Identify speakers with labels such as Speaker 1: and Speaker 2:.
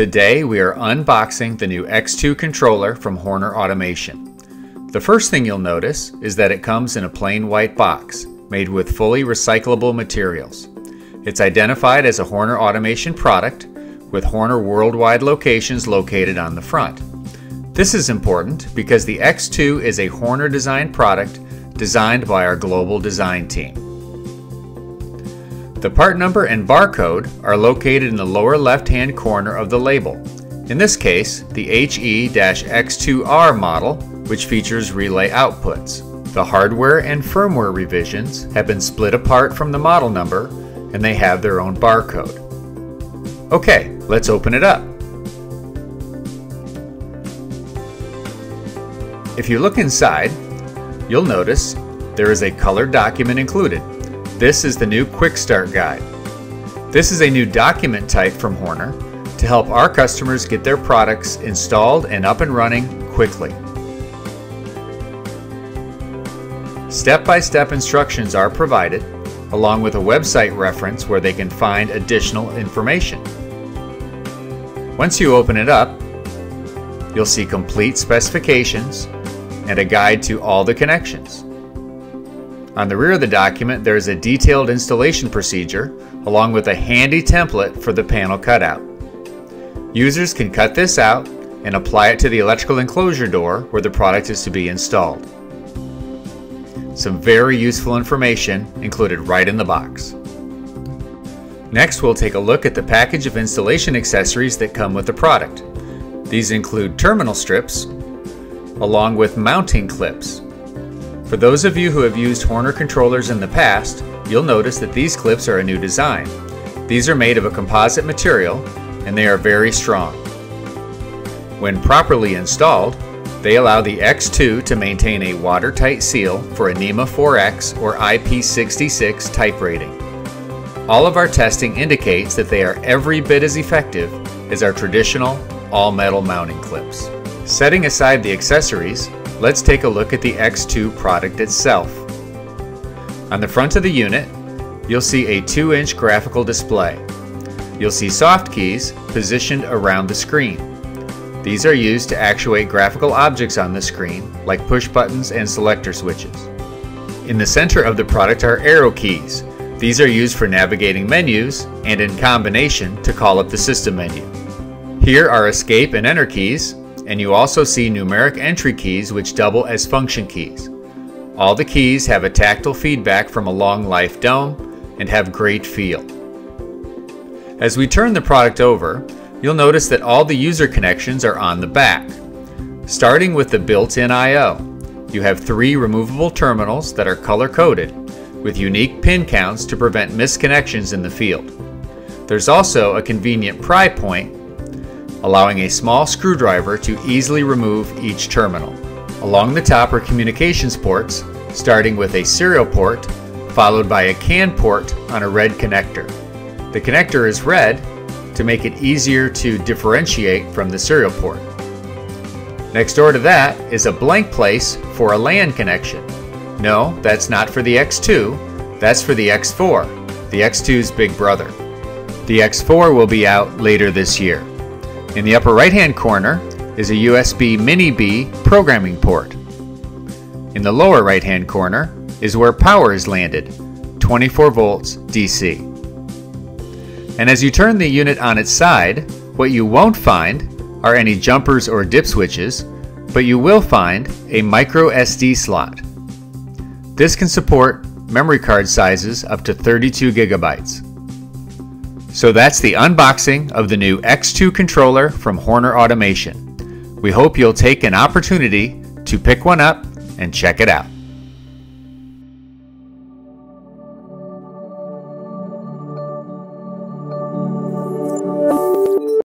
Speaker 1: Today we are unboxing the new X2 controller from Horner Automation. The first thing you'll notice is that it comes in a plain white box made with fully recyclable materials. It's identified as a Horner Automation product with Horner worldwide locations located on the front. This is important because the X2 is a Horner designed product designed by our global design team. The part number and barcode are located in the lower left-hand corner of the label. In this case, the HE-X2R model, which features relay outputs. The hardware and firmware revisions have been split apart from the model number and they have their own barcode. Okay, let's open it up. If you look inside, you'll notice there is a colored document included. This is the new Quick Start Guide. This is a new document type from Horner to help our customers get their products installed and up and running quickly. Step-by-step -step instructions are provided, along with a website reference where they can find additional information. Once you open it up, you'll see complete specifications and a guide to all the connections. On the rear of the document, there is a detailed installation procedure along with a handy template for the panel cutout. Users can cut this out and apply it to the electrical enclosure door where the product is to be installed. Some very useful information included right in the box. Next, we'll take a look at the package of installation accessories that come with the product. These include terminal strips, along with mounting clips, for those of you who have used Horner controllers in the past, you'll notice that these clips are a new design. These are made of a composite material and they are very strong. When properly installed, they allow the X2 to maintain a watertight seal for a NEMA 4X or IP66 type rating. All of our testing indicates that they are every bit as effective as our traditional all-metal mounting clips. Setting aside the accessories, let's take a look at the X2 product itself. On the front of the unit, you'll see a 2-inch graphical display. You'll see soft keys positioned around the screen. These are used to actuate graphical objects on the screen, like push buttons and selector switches. In the center of the product are arrow keys. These are used for navigating menus and in combination to call up the system menu. Here are escape and enter keys, and you also see numeric entry keys which double as function keys. All the keys have a tactile feedback from a long life dome and have great feel. As we turn the product over, you'll notice that all the user connections are on the back. Starting with the built-in I.O., you have three removable terminals that are color-coded with unique pin counts to prevent misconnections in the field. There's also a convenient pry point allowing a small screwdriver to easily remove each terminal. Along the top are communications ports, starting with a serial port, followed by a CAN port on a red connector. The connector is red to make it easier to differentiate from the serial port. Next door to that is a blank place for a LAN connection. No, that's not for the X2, that's for the X4, the X2's big brother. The X4 will be out later this year. In the upper right hand corner is a USB Mini B programming port. In the lower right hand corner is where power is landed, 24 volts DC. And as you turn the unit on its side, what you won't find are any jumpers or dip switches, but you will find a micro SD slot. This can support memory card sizes up to 32 gigabytes. So that's the unboxing of the new X2 controller from Horner Automation. We hope you'll take an opportunity to pick one up and check it out.